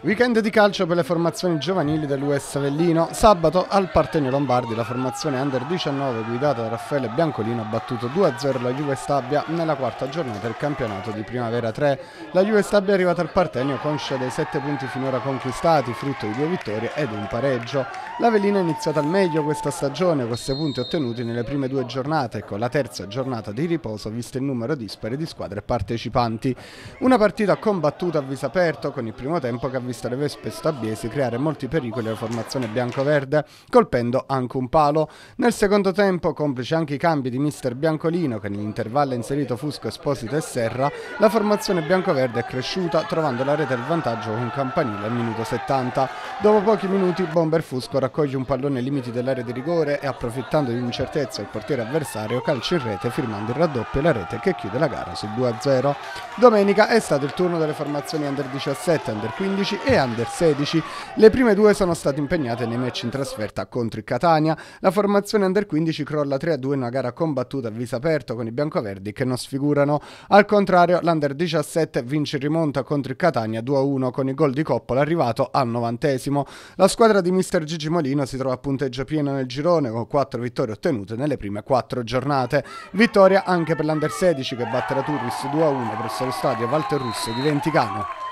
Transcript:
Weekend di calcio per le formazioni giovanili dell'US Avellino. Sabato al Partenio Lombardi la formazione Under 19 guidata da Raffaele Biancolino ha battuto 2-0 la Juve Stabia nella quarta giornata del campionato di Primavera 3. La Juve Stabia è arrivata al Partenio conscia dei 7 punti finora conquistati, frutto di due vittorie ed un pareggio. L'Avellino è iniziata al meglio questa stagione con 6 punti ottenuti nelle prime due giornate e con la terza giornata di riposo visto il numero dispari di squadre partecipanti. Una partita combattuta a viso aperto con il primo tempo che ha visto le Vespe Stabbiesi creare molti pericoli alla formazione bianco-verde, colpendo anche un palo. Nel secondo tempo, complice anche i cambi di mister Biancolino, che nell'intervallo ha inserito Fusco, Esposito e Serra, la formazione bianco-verde è cresciuta, trovando la rete al vantaggio con Campanile al minuto 70. Dopo pochi minuti, Bomber Fusco raccoglie un pallone ai limiti dell'area di rigore e, approfittando di un'incertezza del portiere avversario, calcia in rete, firmando il raddoppio e la rete che chiude la gara sul 2-0. Domenica è stato il turno delle formazioni under 17, under 15 e under 16. Le prime due sono state impegnate nei match in trasferta contro il Catania. La formazione under 15 crolla 3-2 in una gara combattuta a viso aperto con i biancoverdi che non sfigurano. Al contrario, l'under 17 vince in rimonta contro il Catania 2-1 con il gol di Coppola arrivato al novantesimo. La squadra di mister Gigi Molino si trova a punteggio pieno nel girone con 4 vittorie ottenute nelle prime 4 giornate. Vittoria anche per l'under 16 che batte la Turris 2-1 presso lo stadio Walter Russo di Venticano.